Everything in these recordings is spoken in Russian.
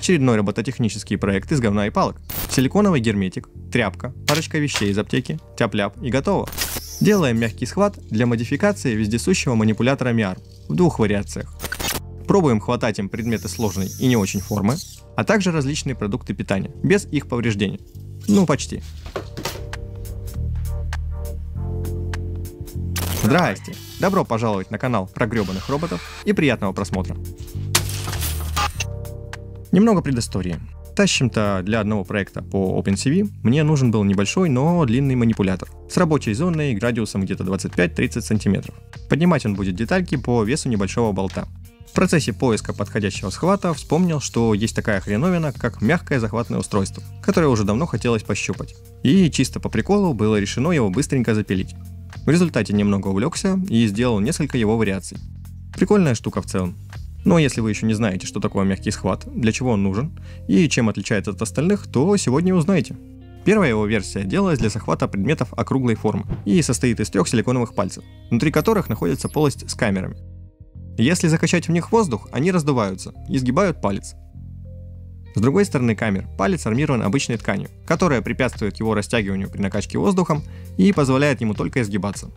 Очередной робототехнический проект из говна и палок. Силиконовый герметик, тряпка, парочка вещей из аптеки, тяп-ляп и готово. Делаем мягкий схват для модификации вездесущего манипулятора MiAR в двух вариациях. Пробуем хватать им предметы сложной и не очень формы, а также различные продукты питания, без их повреждения. Ну, почти. Здрасте! Добро пожаловать на канал про гребаных роботов и приятного просмотра. Немного предыстории. Тащим-то для одного проекта по OpenCV мне нужен был небольшой, но длинный манипулятор с рабочей зоной и радиусом где-то 25-30 см. Поднимать он будет детальки по весу небольшого болта. В процессе поиска подходящего схвата вспомнил, что есть такая хреновина, как мягкое захватное устройство, которое уже давно хотелось пощупать. И чисто по приколу было решено его быстренько запилить. В результате немного увлекся и сделал несколько его вариаций. Прикольная штука в целом. Но если вы еще не знаете, что такое мягкий схват, для чего он нужен и чем отличается от остальных, то сегодня узнаете. Первая его версия делалась для захвата предметов округлой формы и состоит из трех силиконовых пальцев, внутри которых находится полость с камерами. Если закачать в них воздух, они раздуваются и сгибают палец. С другой стороны камер палец армирован обычной тканью, которая препятствует его растягиванию при накачке воздухом и позволяет ему только изгибаться.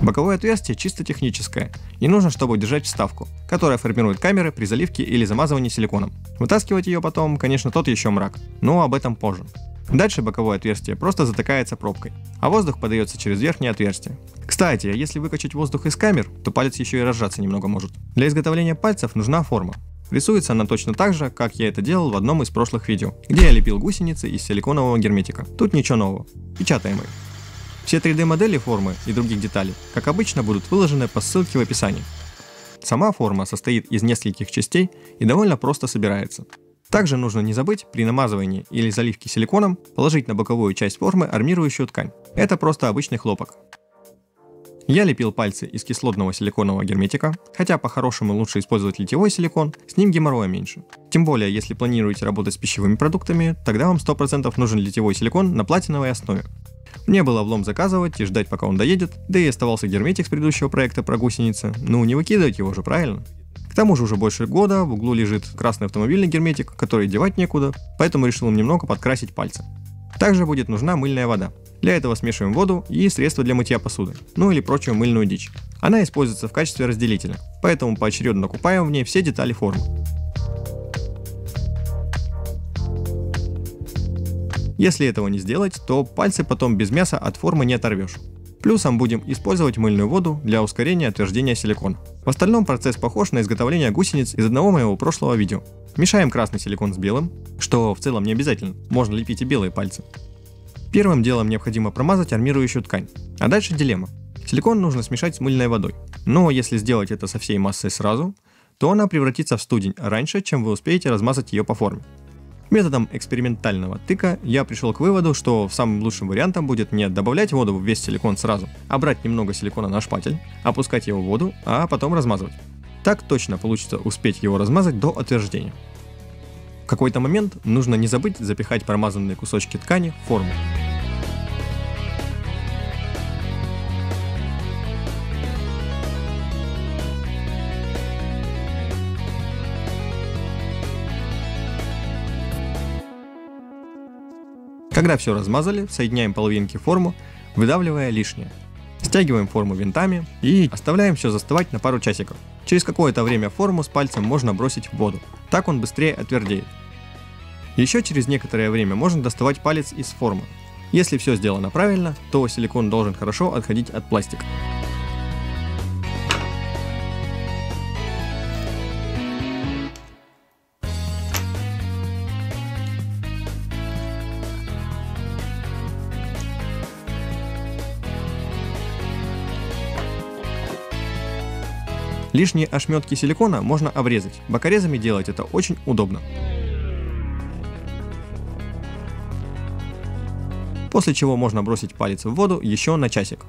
Боковое отверстие чисто техническое, и нужно, чтобы удержать вставку, которая формирует камеры при заливке или замазывании силиконом. Вытаскивать ее потом, конечно, тот еще мрак, но об этом позже. Дальше боковое отверстие просто затыкается пробкой, а воздух подается через верхнее отверстие. Кстати, а если выкачать воздух из камер, то палец еще и разжаться немного может. Для изготовления пальцев нужна форма. Рисуется она точно так же, как я это делал в одном из прошлых видео, где я лепил гусеницы из силиконового герметика. Тут ничего нового. Печатаем их. Все 3D модели формы и других деталей, как обычно, будут выложены по ссылке в описании. Сама форма состоит из нескольких частей и довольно просто собирается. Также нужно не забыть при намазывании или заливке силиконом положить на боковую часть формы армирующую ткань. Это просто обычный хлопок. Я лепил пальцы из кислотного силиконового герметика, хотя по-хорошему лучше использовать литьевой силикон, с ним геморроя меньше. Тем более, если планируете работать с пищевыми продуктами, тогда вам 100% нужен литьевой силикон на платиновой основе. Мне было влом заказывать и ждать, пока он доедет, да и оставался герметик с предыдущего проекта про гусеницы. Ну, не выкидывать его же, правильно? К тому же уже больше года в углу лежит красный автомобильный герметик, который девать некуда, поэтому решил им немного подкрасить пальцы. Также будет нужна мыльная вода. Для этого смешиваем воду и средства для мытья посуды, ну или прочую мыльную дичь. Она используется в качестве разделителя, поэтому поочередно купаем в ней все детали формы. Если этого не сделать, то пальцы потом без мяса от формы не оторвешь. Плюсом будем использовать мыльную воду для ускорения отверждения силикона. В остальном процесс похож на изготовление гусениц из одного моего прошлого видео. Мешаем красный силикон с белым, что в целом не обязательно, можно лепить и белые пальцы. Первым делом необходимо промазать армирующую ткань, а дальше дилемма. Силикон нужно смешать с мыльной водой, но если сделать это со всей массой сразу, то она превратится в студень раньше, чем вы успеете размазать ее по форме. Методом экспериментального тыка я пришел к выводу, что самым лучшим вариантом будет не добавлять воду в весь силикон сразу, а брать немного силикона на шпатель, опускать его в воду, а потом размазывать. Так точно получится успеть его размазать до отверждения. В какой-то момент нужно не забыть запихать промазанные кусочки ткани в форму. Когда все размазали, соединяем половинки форму, выдавливая лишнее. Стягиваем форму винтами и оставляем все застывать на пару часиков. Через какое-то время форму с пальцем можно бросить в воду, так он быстрее отвердеет. Еще через некоторое время можно доставать палец из формы. Если все сделано правильно, то силикон должен хорошо отходить от пластика. Лишние ошметки силикона можно обрезать. Бокорезами делать это очень удобно. После чего можно бросить палец в воду еще на часик.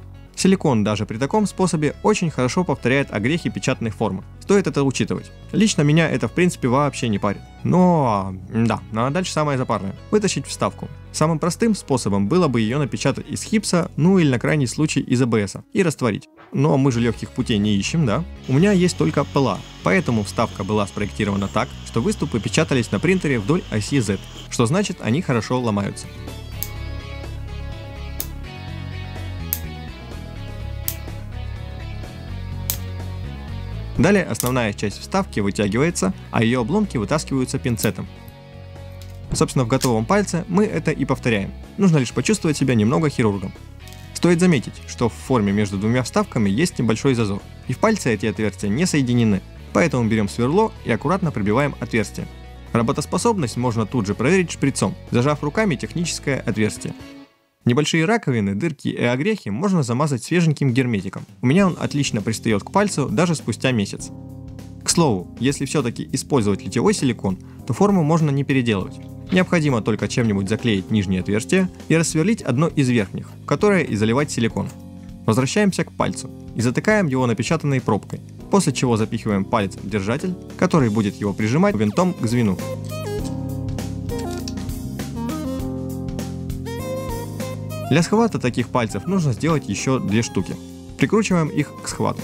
Силикон даже при таком способе очень хорошо повторяет огрехи печатной формы. Стоит это учитывать. Лично меня это в принципе вообще не парит. Но, да, а дальше самое запарное. Вытащить вставку. Самым простым способом было бы ее напечатать из хипса, ну или на крайний случай из АБС, и растворить. Но мы же легких путей не ищем, да? У меня есть только ПЛА, поэтому вставка была спроектирована так, что выступы печатались на принтере вдоль оси Z, что значит они хорошо ломаются. Далее основная часть вставки вытягивается, а ее обломки вытаскиваются пинцетом. Собственно, в готовом пальце мы это и повторяем. Нужно лишь почувствовать себя немного хирургом. Стоит заметить, что в форме между двумя вставками есть небольшой зазор, и в пальце эти отверстия не соединены, поэтому берем сверло и аккуратно пробиваем отверстие. Работоспособность можно тут же проверить шприцом, зажав руками техническое отверстие. Небольшие раковины, дырки и огрехи можно замазать свеженьким герметиком. У меня он отлично пристает к пальцу даже спустя месяц. К слову, если все-таки использовать литьевой силикон, то форму можно не переделывать. Необходимо только чем-нибудь заклеить нижнее отверстие и рассверлить одно из верхних, в которое и заливать силикон. Возвращаемся к пальцу и затыкаем его напечатанной пробкой, после чего запихиваем палец в держатель, который будет его прижимать винтом к звену. Для схвата таких пальцев нужно сделать еще две штуки. Прикручиваем их к схвату.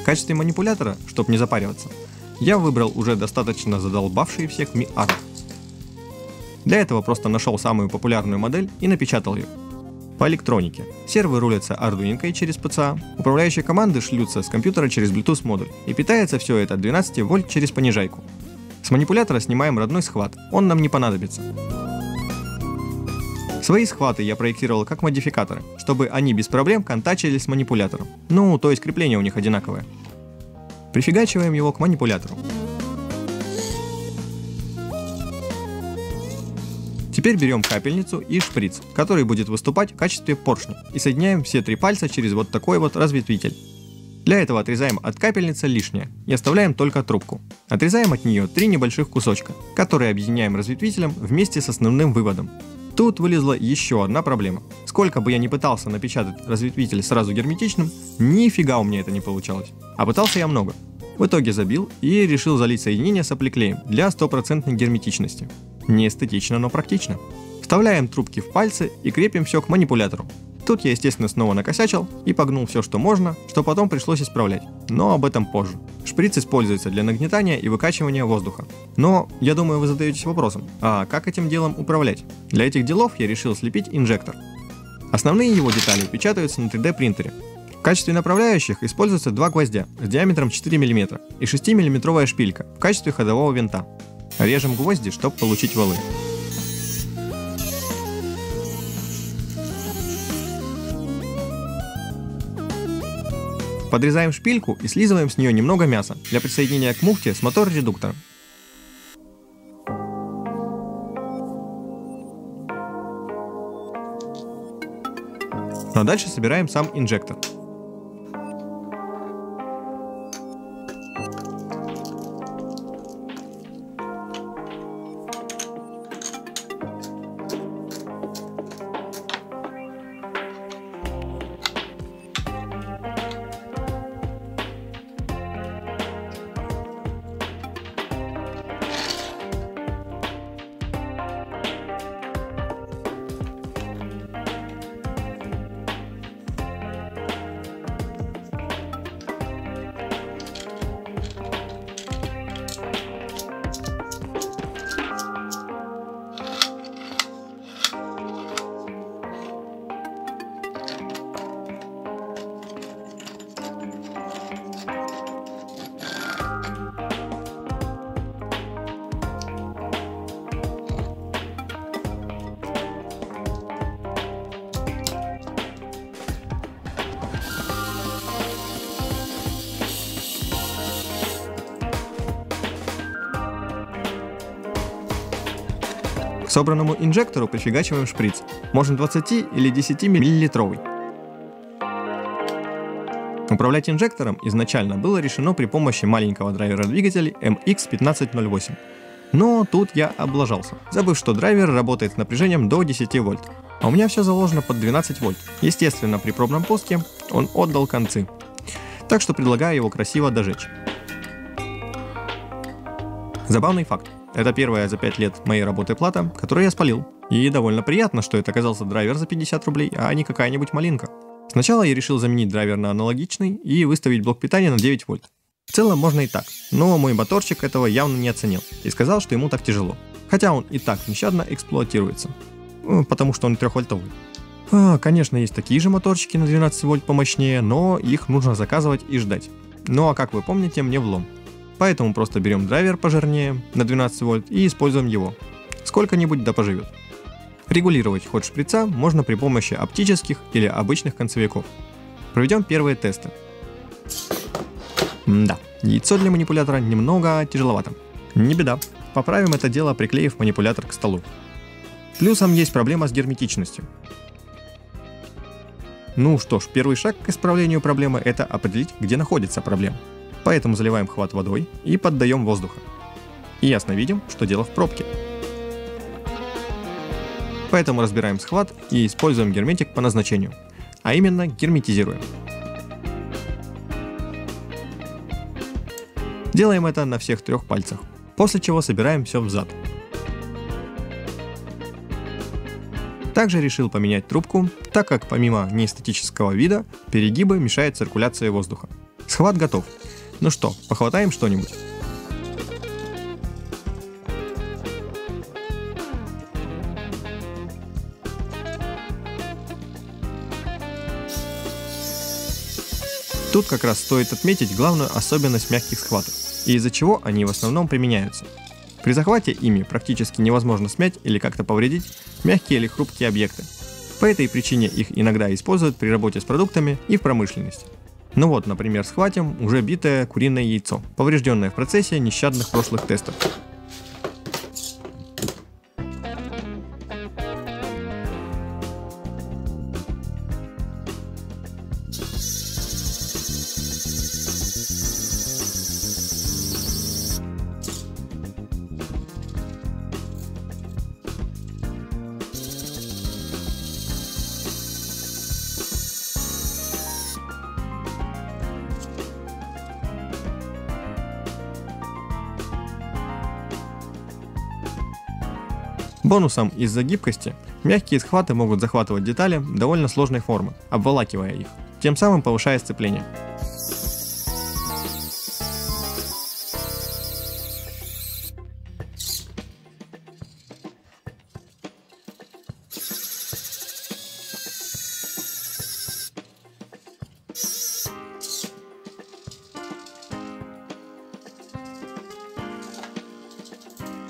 В качестве манипулятора, чтобы не запариваться, я выбрал уже достаточно задолбавший всех Mi Art. Для этого просто нашел самую популярную модель и напечатал ее. По электронике. Сервы рулятся Arduino через PCA, управляющие команды шлются с компьютера через Bluetooth модуль, и питается все это 12 вольт через понижайку. С манипулятора снимаем родной схват, он нам не понадобится. Свои схваты я проектировал как модификаторы, чтобы они без проблем контачили с манипулятором. Ну, то есть крепление у них одинаковое. Прифигачиваем его к манипулятору. Теперь берем капельницу и шприц, который будет выступать в качестве поршня, и соединяем все три пальца через вот такой вот разветвитель. Для этого отрезаем от капельницы лишнее и оставляем только трубку. Отрезаем от нее три небольших кусочка, которые объединяем разветвителем вместе с основным выводом. Тут вылезла еще одна проблема. Сколько бы я ни пытался напечатать разветвитель сразу герметичным, нифига у меня это не получалось. А пытался я много. В итоге забил и решил залить соединение соплеклеем для стопроцентной герметичности. Не эстетично, но практично. Вставляем трубки в пальцы и крепим все к манипулятору. Тут я, естественно, снова накосячил и погнул все, что можно, что потом пришлось исправлять. Но об этом позже. Шприц используется для нагнетания и выкачивания воздуха. Но, я думаю, вы задаетесь вопросом, а как этим делом управлять? Для этих делов я решил слепить инжектор. Основные его детали печатаются на 3D принтере. В качестве направляющих используются два гвоздя с диаметром 4 мм и 6 миллиметровая шпилька в качестве ходового винта. Режем гвозди, чтобы получить валы. Подрезаем шпильку и слизываем с нее немного мяса для присоединения к муфте с мотор-редуктором. А дальше собираем сам инжектор. Собранному инжектору прифигачиваем шприц, можно 20 или 10 миллилитровый. Управлять инжектором изначально было решено при помощи маленького драйвера двигателей MX1508. Но тут я облажался, забыв, что драйвер работает с напряжением до 10 вольт. А у меня все заложено под 12 вольт. Естественно, при пробном пуске он отдал концы. Так что предлагаю его красиво дожечь. Забавный факт. Это первая за 5 лет моей работы плата, которую я спалил. И довольно приятно, что это оказался драйвер за 50 рублей, а не какая-нибудь малинка. Сначала я решил заменить драйвер на аналогичный и выставить блок питания на 9 вольт. В целом можно и так, но мой моторчик этого явно не оценил и сказал, что ему так тяжело. Хотя он и так нещадно эксплуатируется, ну, потому что он 3-вольтовый. А, конечно, есть такие же моторчики на 12 вольт помощнее, но их нужно заказывать и ждать. Ну а как вы помните, мне влом. Поэтому просто берем драйвер пожирнее на 12 вольт и используем его. Сколько-нибудь да поживет. Регулировать ход шприца можно при помощи оптических или обычных концевиков. Проведем первые тесты. Да, яйцо для манипулятора немного тяжеловато. Не беда, поправим это дело, приклеив манипулятор к столу. Плюсом есть проблема с герметичностью. Ну что ж, первый шаг к исправлению проблемы – это определить, где находится проблема. Поэтому заливаем хват водой и поддаем воздуха. И ясно видим, что дело в пробке. Поэтому разбираем схват и используем герметик по назначению, а именно герметизируем. Делаем это на всех трех пальцах, после чего собираем все взад. Также решил поменять трубку, так как помимо неэстетического вида, перегибы мешают циркуляции воздуха. Схват готов. Ну что, похватаем что-нибудь? Тут как раз стоит отметить главную особенность мягких схватов, и из-за чего они в основном применяются. При захвате ими практически невозможно смять или как-то повредить мягкие или хрупкие объекты. По этой причине их иногда используют при работе с продуктами и в промышленности. Ну вот, например, схватим уже битое куриное яйцо, поврежденное в процессе нещадных прошлых тестов. Бонусом из-за гибкости мягкие схваты могут захватывать детали довольно сложной формы, обволакивая их, тем самым повышая сцепление.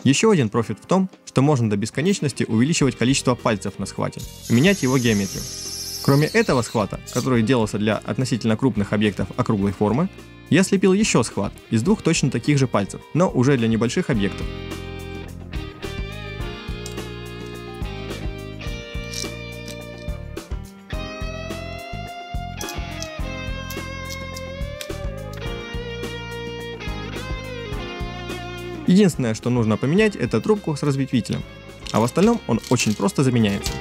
Еще один профит в том, что можно до бесконечности увеличивать количество пальцев на схвате менять его геометрию. Кроме этого схвата, который делался для относительно крупных объектов округлой формы, я слепил еще схват из двух точно таких же пальцев, но уже для небольших объектов. Единственное, что нужно поменять, это трубку с разветвителем. А в остальном он очень просто заменяется.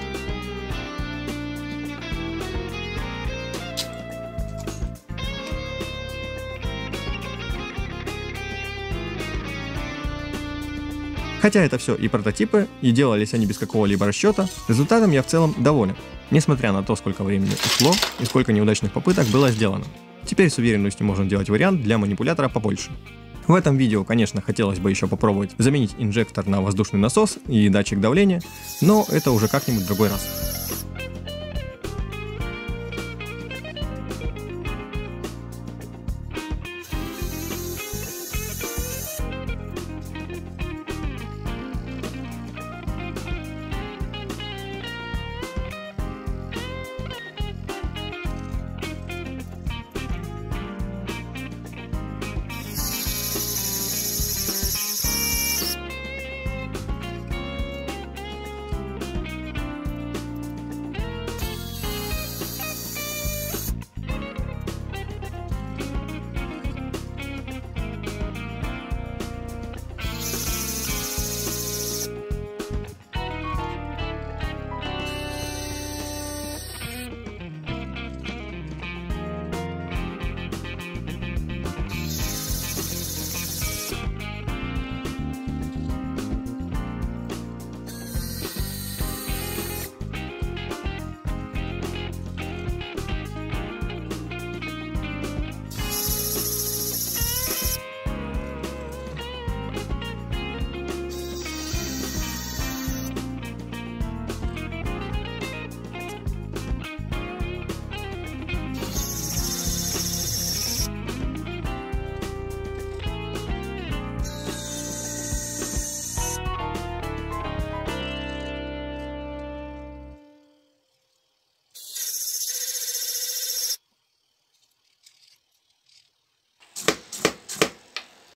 Хотя это все и прототипы, и делались они без какого-либо расчета, результатом я в целом доволен, несмотря на то, сколько времени ушло и сколько неудачных попыток было сделано. Теперь с уверенностью можно делать вариант для манипулятора побольше. В этом видео, конечно, хотелось бы еще попробовать заменить инжектор на воздушный насос и датчик давления, но это уже как-нибудь другой раз.